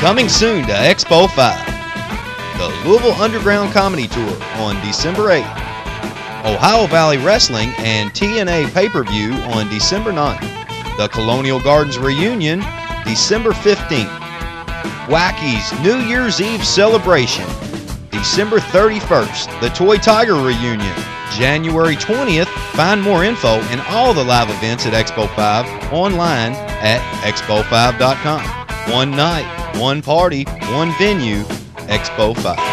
Coming soon to Expo 5, the Louisville Underground Comedy Tour on December 8th. Ohio Valley Wrestling and TNA pay-per-view on December 9th. The Colonial Gardens Reunion, December 15th. Wacky's New Year's Eve celebration, December 31st. The Toy Tiger Reunion, January 20th. Find more info and all the live events at Expo 5 online at expo5.com. One night, one party, one venue, Expo 5.